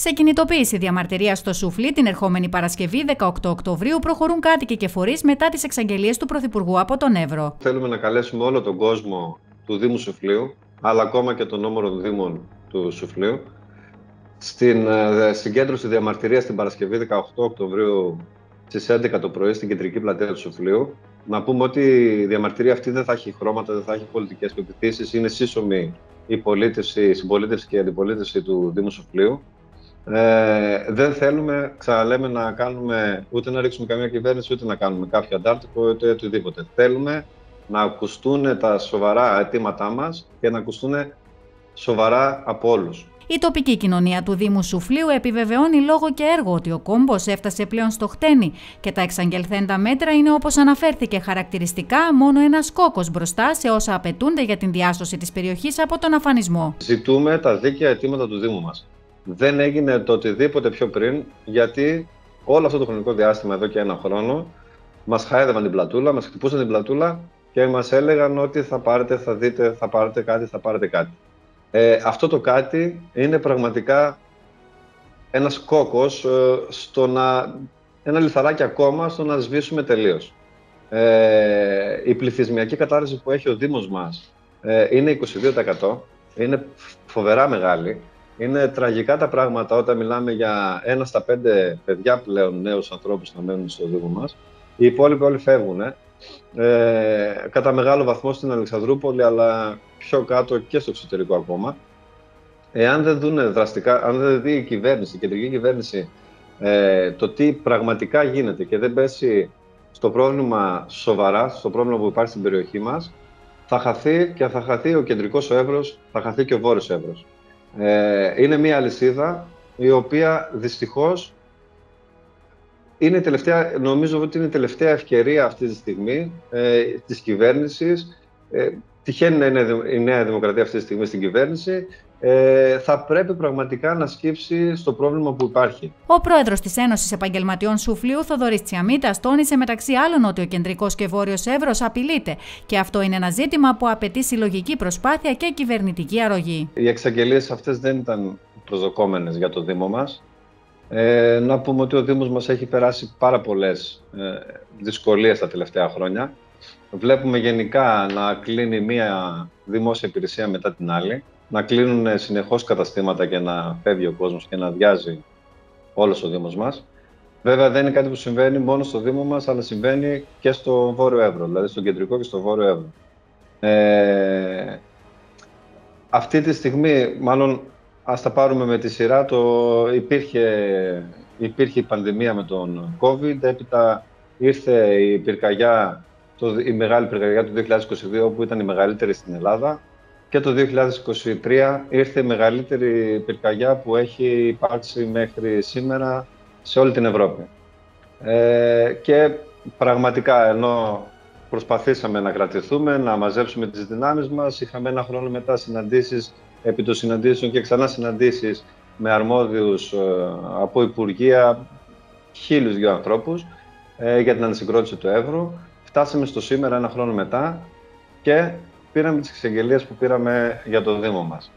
Σε κινητοποίηση διαμαρτυρία στο Σουφλί την ερχόμενη Παρασκευή 18 Οκτωβρίου προχωρούν κάτοικοι και φορείς μετά τις εξαγγελίες του Πρωθυπουργού από τον Εύρο. Θέλουμε να καλέσουμε όλο τον κόσμο του Δήμου Σουφλίου, αλλά ακόμα και των όμορων Δήμων του Σουφλίου, στην ε, συγκέντρωση διαμαρτυρίας την Παρασκευή 18 Οκτωβρίου στις 11 το πρωί στην κεντρική πλατεία του Σουφλίου. Να πούμε ότι η διαμαρτυρία αυτή δεν θα έχει χρώματα, δεν θα έχει πολιτικές πεπιθήσεις. Είναι σύσσωμη η, πολίτευση, η συμπολίτευση και η αντιπολίτευση του Δήμου Σουφλίου. Ε, δεν θέλουμε, ξαναλέμε, να κάνουμε ούτε να ρίξουμε καμία κυβέρνηση, ούτε να κάνουμε κάποιο αντάρτικο, ούτε οτιδήποτε. Θέλουμε να ακουστούν τα σοβαρά αιτήματά μας και να ακουστούν σοβαρά από όλους. Η τοπική κοινωνία του Δήμου Σουφλίου επιβεβαιώνει λόγο και έργο ότι ο κόμπο έφτασε πλέον στο χτένι και τα εξαγγελθέντα μέτρα είναι όπως αναφέρθηκε χαρακτηριστικά μόνο ένας κόκος μπροστά σε όσα απαιτούνται για την διάσωση της περιοχής από τον αφανισμό. Ζητούμε τα δίκαια αιτήματα του Δήμου μας. Δεν έγινε το οτιδήποτε πιο πριν, γιατί όλο αυτό το χρονικό διάστημα, εδώ και ένα χρόνο, μας χάιδευαν την πλατούλα, μας χτυπούσαν την πλατούλα και μας έλεγαν ότι θα πάρετε, θα δείτε, θα πάρετε κάτι, θα πάρετε κάτι. Ε, αυτό το κάτι είναι πραγματικά ένας κόκκος ε, στο να, ένα λιθαράκι ακόμα στο να σβήσουμε τελείως. Ε, η πληθυσμιακή κατάρρευση που έχει ο Δήμος μας ε, είναι 22%. Είναι φοβερά μεγάλη. Είναι τραγικά τα πράγματα όταν μιλάμε για ένα στα πέντε παιδιά πλέον νέους ανθρώπους να μένουν στο Δήμο μας. Οι υπόλοιποι όλοι φεύγουν. Ε, κατά μεγάλο βαθμό στην Αλεξανδρούπολη, αλλά πιο κάτω και στο εξωτερικό ακόμα. Εάν δεν δούνε δραστικά, αν δεν δει η κυβέρνηση, η κεντρική κυβέρνηση, ε, το τι πραγματικά γίνεται και δεν πέσει στο πρόβλημα σοβαρά, στο πρόβλημα που υπάρχει στην περιοχή μας, θα χαθεί και θα χαθεί ο κεντρικός ο Εύρος, θα χαθεί και ο βόρειος Εύρος. Ε, είναι μια αλυσίδα η οποία δυστυχώς είναι τελευταία, νομίζω ότι είναι η τελευταία ευκαιρία αυτή τη στιγμή ε, της κυβέρνησης. Ε, τυχαίνει να είναι η Νέα Δημοκρατία αυτή τη στιγμή στην κυβέρνηση. Ε, θα πρέπει πραγματικά να σκύψει στο πρόβλημα που υπάρχει. Ο πρόεδρος της Ένωσης Επαγγελματιών Σουφλίου, Θοδωρής Τσιαμίτα, τόνισε μεταξύ άλλων ότι ο κεντρικός και βόρειος Εύρος απειλείται και αυτό είναι ένα ζήτημα που απαιτεί συλλογική προσπάθεια και κυβερνητική αρρωγή. Οι εξαγγελίες αυτές δεν ήταν προσδοκόμενες για το Δήμο μας. Ε, να πούμε ότι ο Δήμος μας έχει περάσει πάρα πολλές ε, δυσκολίες τα τελευταία χρόνια. Βλέπουμε γενικά να κλείνει μία δημόσια υπηρεσία μετά την άλλη, να κλείνουν συνεχώς καταστήματα και να φεύγει ο κόσμος και να αδειάζει όλος ο Δήμος μας. Βέβαια δεν είναι κάτι που συμβαίνει μόνο στο Δήμο μας, αλλά συμβαίνει και στο Βόρειο Εύρο, δηλαδή στο κεντρικό και στο Βόρειο Εύρο. Ε, αυτή τη στιγμή, μάλλον Ας τα πάρουμε με τη σειρά. Το... Υπήρχε, υπήρχε η πανδημία με τον COVID, έπειτα ήρθε η πυρκαγιά, το, η μεγάλη πυρκαγιά του 2022, που ήταν η μεγαλύτερη στην Ελλάδα. Και το 2023 ήρθε η μεγαλύτερη πυρκαγιά που έχει υπάρξει μέχρι σήμερα σε όλη την Ευρώπη. Ε, και πραγματικά, ενώ προσπαθήσαμε να κρατηθούμε, να μαζέψουμε τις δυνάμεις μας, είχαμε ένα χρόνο μετά συναντήσεις επί των συναντήσεων και ξανά συναντήσεις με αρμόδιους ε, από Υπουργεία, χίλιους δυο ανθρώπους ε, για την ανασυγκρότηση του Εύρου. Φτάσαμε στο σήμερα ένα χρόνο μετά και πήραμε τις εξεγγελίες που πήραμε για το Δήμο μας.